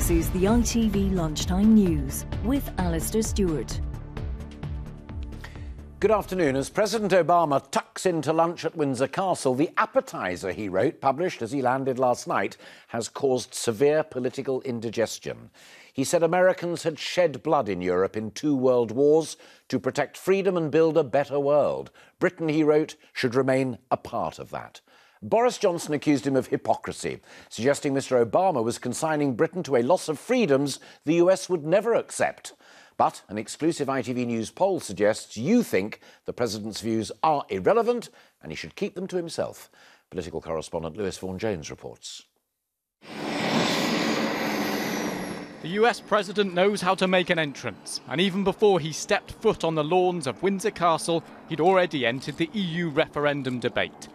This is the ITV Lunchtime News with Alastair Stewart. Good afternoon. As President Obama tucks into lunch at Windsor Castle, the appetizer he wrote, published as he landed last night, has caused severe political indigestion. He said Americans had shed blood in Europe in two world wars to protect freedom and build a better world. Britain, he wrote, should remain a part of that. Boris Johnson accused him of hypocrisy, suggesting Mr. Obama was consigning Britain to a loss of freedoms the US would never accept. But an exclusive ITV News poll suggests you think the president's views are irrelevant and he should keep them to himself. Political correspondent Lewis Vaughan Jones reports. The US president knows how to make an entrance, and even before he stepped foot on the lawns of Windsor Castle, he'd already entered the EU referendum debate.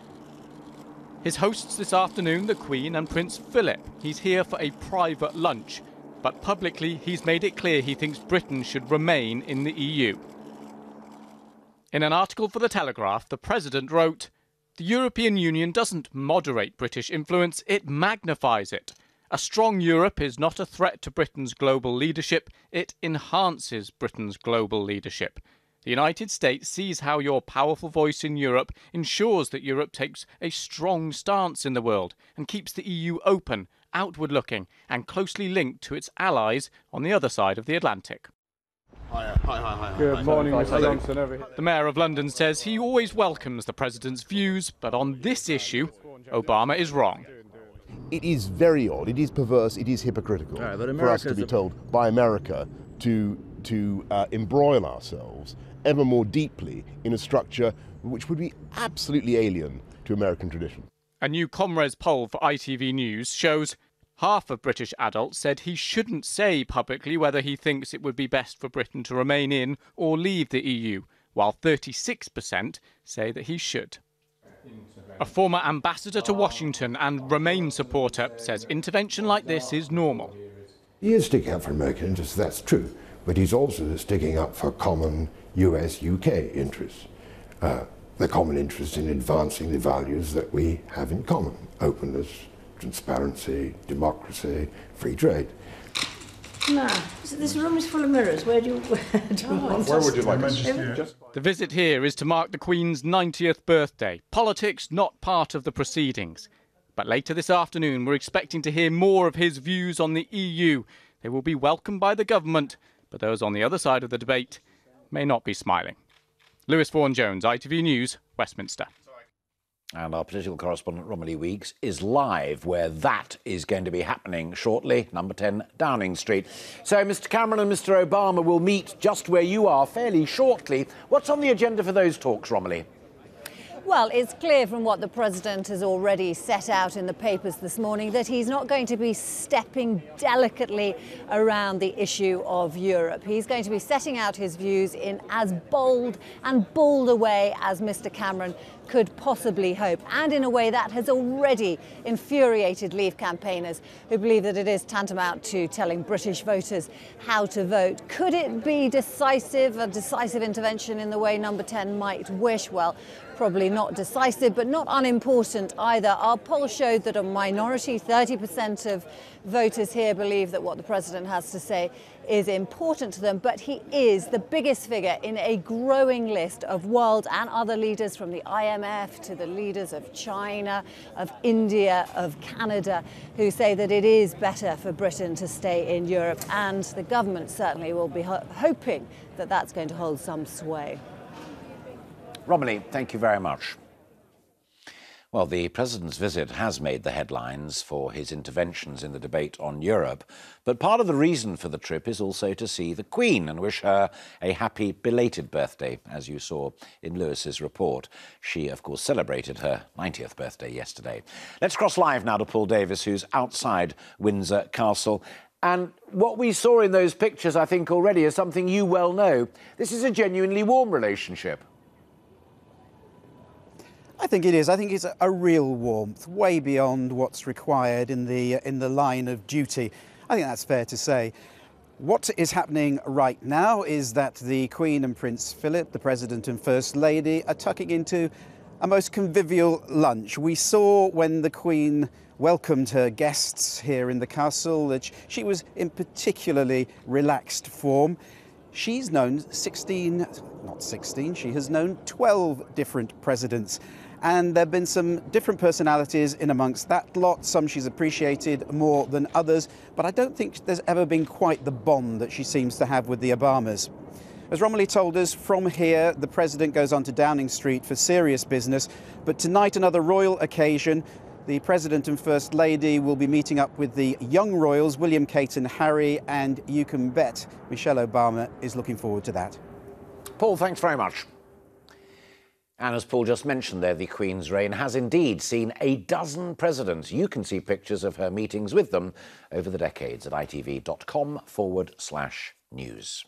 His hosts this afternoon, the Queen and Prince Philip. He's here for a private lunch, but publicly he's made it clear he thinks Britain should remain in the EU. In an article for The Telegraph, the President wrote, The European Union doesn't moderate British influence, it magnifies it. A strong Europe is not a threat to Britain's global leadership, it enhances Britain's global leadership. The United States sees how your powerful voice in Europe ensures that Europe takes a strong stance in the world and keeps the EU open, outward looking, and closely linked to its allies on the other side of the Atlantic. Hi, hi, hi, hi. Good morning, Mr. Johnson. The Mayor of London says he always welcomes the President's views, but on this issue, Obama is wrong. It is very odd, it is perverse, it is hypocritical Right, for us to be told by America to, to uh, embroil ourselves ever more deeply in a structure which would be absolutely alien to American tradition. A new Comres poll for ITV News shows half of British adults said he shouldn't say publicly whether he thinks it would be best for Britain to remain in or leave the EU, while 36% say that he should. A former ambassador to Washington and Remain supporter says intervention like this is normal. He is sticking up for American interests, that's true, but he's also sticking up for common US UK interests. Uh, the common interest in advancing the values that we have in common openness, transparency, democracy, free trade. No, so this room is full of mirrors. Where do you, where do you want Where would you like us to Just The visit here is to mark the Queen's 90th birthday. Politics not part of the proceedings. But later this afternoon, we're expecting to hear more of his views on the EU. They will be welcomed by the government, but those on the other side of the debate may not be smiling. Lewis Vaughan Jones, ITV News, Westminster. And our political correspondent Romilly Weeks is live where that is going to be happening shortly, number 10 Downing Street. So Mr Cameron and Mr Obama will meet just where you are fairly shortly. What's on the agenda for those talks, Romilly? Well, it's clear from what the president has already set out in the papers this morning that he's not going to be stepping delicately around the issue of Europe. He's going to be setting out his views in as bold and bold a way as Mr. Cameron could possibly hope, and in a way that has already infuriated Leave campaigners who believe that it is tantamount to telling British voters how to vote. Could it be decisive, a decisive intervention in the way Number 10 might wish? Well, probably not decisive, but not unimportant either. Our poll showed that a minority, 30% of voters here believe that what the president has to say is important to them, but he is the biggest figure in a growing list of world and other leaders from the IMF to the leaders of China, of India, of Canada, who say that it is better for Britain to stay in Europe, and the government certainly will be ho- hoping that that's going to hold some sway. Romilly, thank you very much. Well, the President's visit has made the headlines for his interventions in the debate on Europe, but part of the reason for the trip is also to see the Queen and wish her a happy belated birthday, as you saw in Lewis's report. She, of course, celebrated her 90th birthday yesterday. Let's cross live now to Paul Davies, who's outside Windsor Castle. And what we saw in those pictures, I think, already is something you well know. This is a genuinely warm relationship. I think it is. I think it's a, real warmth, way beyond what's required in the uh, in the line of duty. I think that's fair to say. What is happening right now is that the Queen and Prince Philip, the President and First Lady, are tucking into a most convivial lunch. We saw when the Queen welcomed her guests here in the castle that she was in particularly relaxed form. She's known 16, not 16, she has known 12 different presidents. And there have been some different personalities in amongst that lot. Some she's appreciated more than others, but I don't think there's ever been quite the bond that she seems to have with the Obamas. As Romilly told us, from here the President goes on to Downing Street for serious business, but tonight another royal occasion. The President and First Lady will be meeting up with the young royals, William, Kate and Harry, and you can bet Michelle Obama is looking forward to that. Paul, thanks very much. And as Paul just mentioned there, the Queen's reign has indeed seen a dozen presidents. You can see pictures of her meetings with them over the decades at itv.com forward slash news.